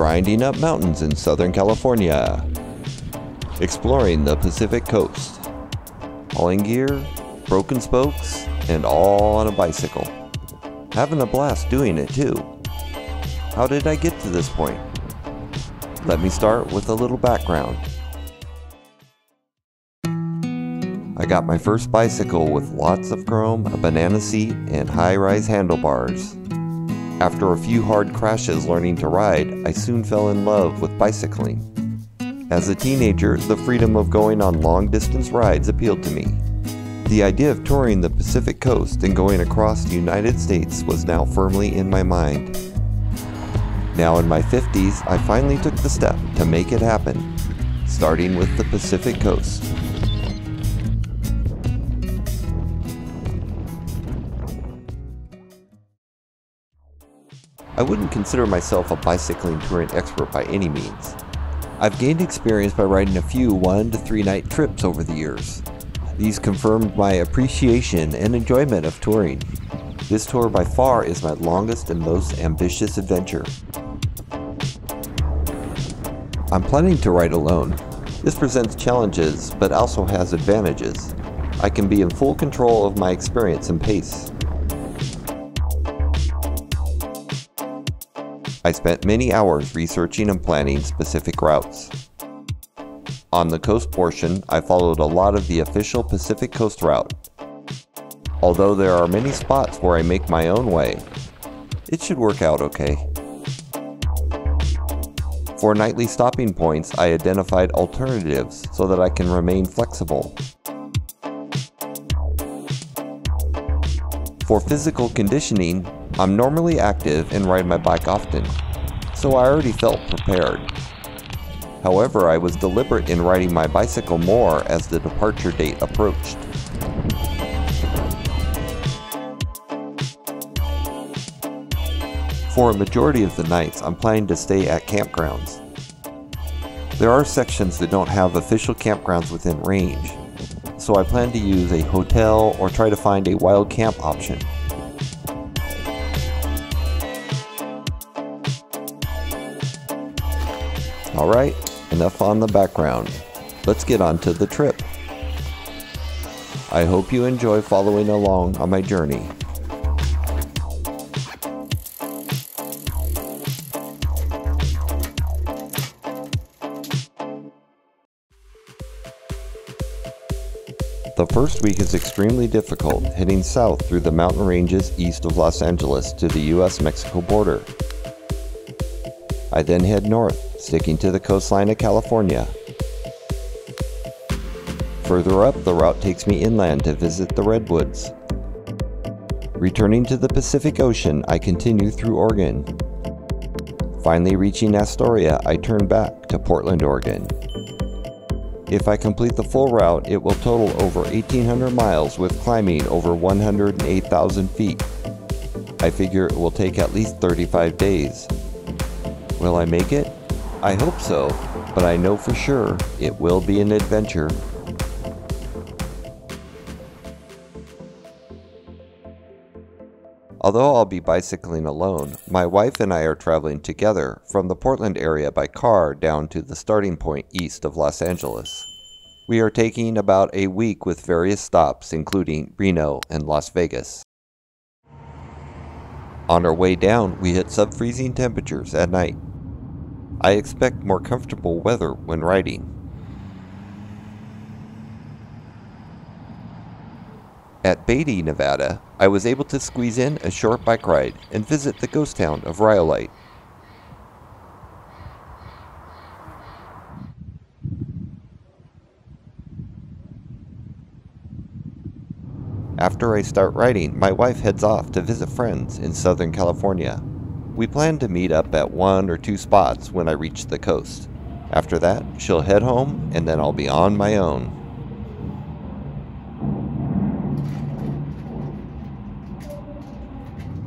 grinding up mountains in Southern California, exploring the Pacific coast, hauling gear, broken spokes, and all on a bicycle. Having a blast doing it too. How did I get to this point? Let me start with a little background. I got my first bicycle with lots of chrome, a banana seat, and high-rise handlebars. After a few hard crashes learning to ride, I soon fell in love with bicycling. As a teenager, the freedom of going on long-distance rides appealed to me. The idea of touring the Pacific coast and going across the United States was now firmly in my mind. Now in my 50s, I finally took the step to make it happen, starting with the Pacific coast. I wouldn't consider myself a bicycling touring expert by any means. I've gained experience by riding a few one to three night trips over the years. These confirmed my appreciation and enjoyment of touring. This tour by far is my longest and most ambitious adventure. I'm planning to ride alone. This presents challenges, but also has advantages. I can be in full control of my experience and pace. I spent many hours researching and planning specific routes. On the coast portion, I followed a lot of the official Pacific Coast route. Although there are many spots where I make my own way, it should work out okay. For nightly stopping points, I identified alternatives so that I can remain flexible. For physical conditioning, I'm normally active and ride my bike often, so I already felt prepared. However, I was deliberate in riding my bicycle more as the departure date approached. For a majority of the nights, I'm planning to stay at campgrounds. There are sections that don't have official campgrounds within range, so I plan to use a hotel or try to find a wild camp option. Alright, enough on the background. Let's get on to the trip. I hope you enjoy following along on my journey. The first week is extremely difficult, heading south through the mountain ranges east of Los Angeles to the US Mexico border. I then head north, sticking to the coastline of California. Further up, the route takes me inland to visit the Redwoods. Returning to the Pacific Ocean, I continue through Oregon. Finally reaching Astoria, I turn back to Portland, Oregon. If I complete the full route, it will total over 1,800 miles with climbing over 108,000 feet. I figure it will take at least 35 days. Will I make it? I hope so, but I know for sure it will be an adventure. Although I'll be bicycling alone, my wife and I are traveling together from the Portland area by car down to the starting point east of Los Angeles. We are taking about a week with various stops including Reno and Las Vegas. On our way down, we hit sub-freezing temperatures at night. I expect more comfortable weather when riding. At Beatty, Nevada, I was able to squeeze in a short bike ride and visit the ghost town of Rhyolite. After I start riding, my wife heads off to visit friends in Southern California. We plan to meet up at one or two spots when I reach the coast. After that, she'll head home and then I'll be on my own.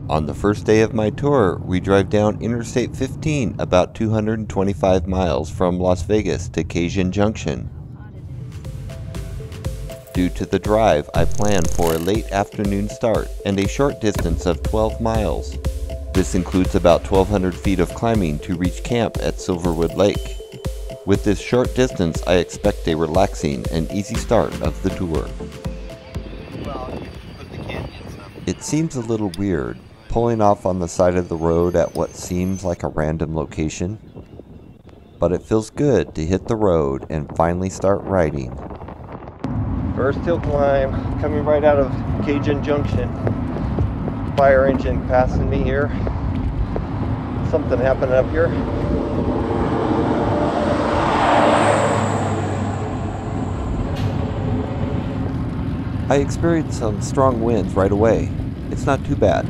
On the first day of my tour, we drive down Interstate 15 about 225 miles from Las Vegas to Cajon Junction. Due to the drive, I plan for a late afternoon start and a short distance of 12 miles. This includes about 1200 feet of climbing to reach camp at Silverwood Lake. With this short distance, I expect a relaxing and easy start of the tour. It seems a little weird, pulling off on the side of the road at what seems like a random location. But it feels good to hit the road and finally start riding. First hill climb, coming right out of Cajon Junction. Fire engine passing me here. Something happening up here. I experienced some strong winds right away. It's not too bad.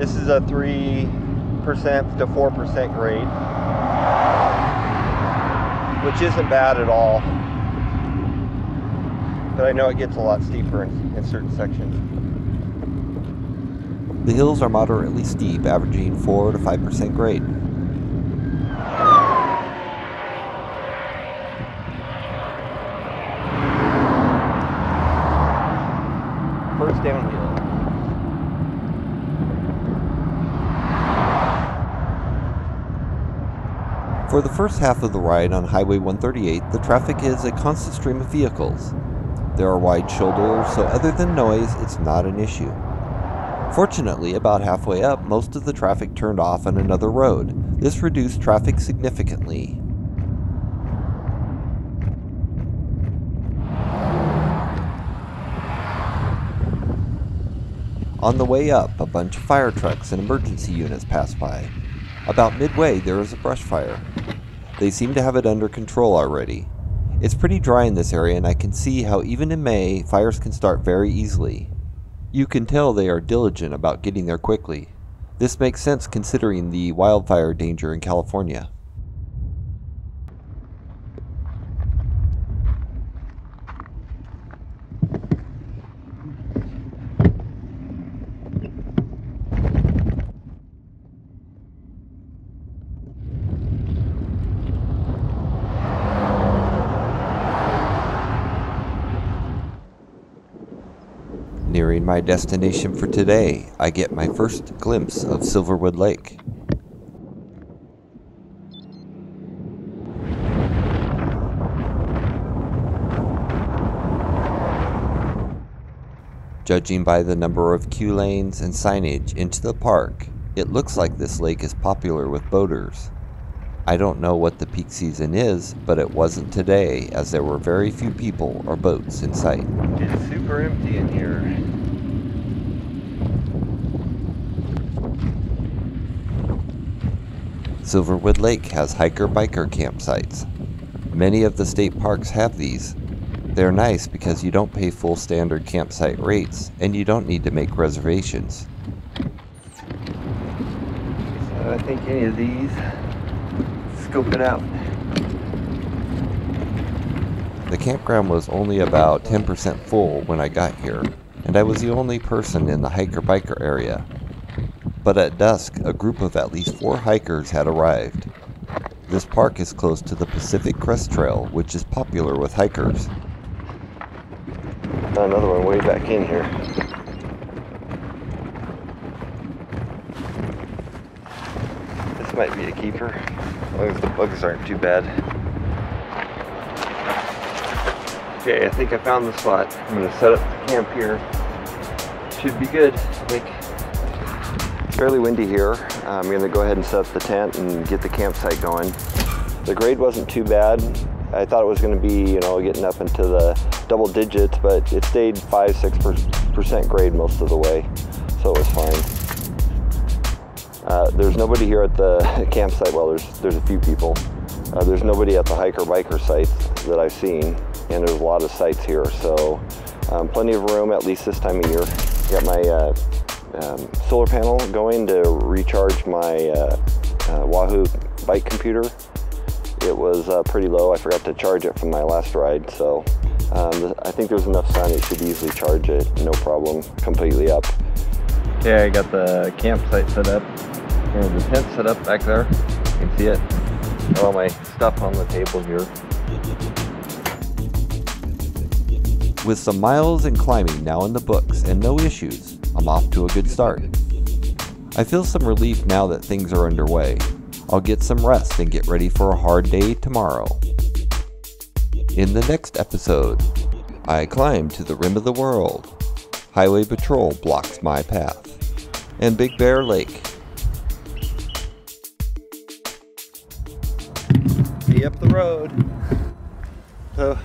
This is a 3% to 4% grade, which isn't bad at all. But I know it gets a lot steeper in, in certain sections. The hills are moderately steep, averaging 4 to 5% grade. First downhill. For the first half of the ride on Highway 138, the traffic is a constant stream of vehicles. There are wide shoulders, so other than noise, it's not an issue. Fortunately, about halfway up, most of the traffic turned off on another road. This reduced traffic significantly. On the way up, a bunch of fire trucks and emergency units pass by. About midway, there is a brush fire. They seem to have it under control already. It's pretty dry in this area, and I can see how even in May, fires can start very easily. You can tell they are diligent about getting there quickly. This makes sense considering the wildfire danger in California. Nearing my destination for today, I get my first glimpse of Silverwood Lake. Judging by the number of queue lanes and signage into the park, it looks like this lake is popular with boaters. I don't know what the peak season is, but it wasn't today as there were very few people or boats in sight. It's super empty in here. Silverwood Lake has hiker biker campsites. Many of the state parks have these. They're nice because you don't pay full standard campsite rates and you don't need to make reservations. So I think any of these, scope it out. The campground was only about 10% full when I got here, and I was the only person in the hiker biker area. But at dusk, a group of at least four hikers had arrived. This park is close to the Pacific Crest Trail, which is popular with hikers. Another one way back in here. Might be a keeper. As long as the bugs aren't too bad. Okay, I think I found the spot. I'm gonna set up the camp here. Should be good. Think. Fairly windy here. I'm gonna go ahead and set up the tent and get the campsite going. The grade wasn't too bad. I thought it was to be, you know, getting up into the double digits, but it stayed five, six percent grade most of the way, so it was fine. Uh, there's nobody here at the campsite. Well, there's there's a few people. Uh, there's nobody at the hiker biker sites that I've seen, and there's a lot of sites here, so um, plenty of room at least this time of year. Got my uh, um, solar panel going to recharge my uh, uh, Wahoo bike computer it was pretty low. I forgot to charge it from my last ride, so um, I think there's enough sun. It should easily charge it, no problem, completely up. Yeah, I got the campsite set up and the tent set up back there. You can see it. Got all my stuff on the table here. With some miles and climbing now in the books and no issues, I'm off to a good start. I feel some relief now that things are underway. I'll get some rest and get ready for a hard day tomorrow. In the next episode, I climb to the rim of the world. Highway Patrol blocks my path. And Big Bear Lake. Be up the road. So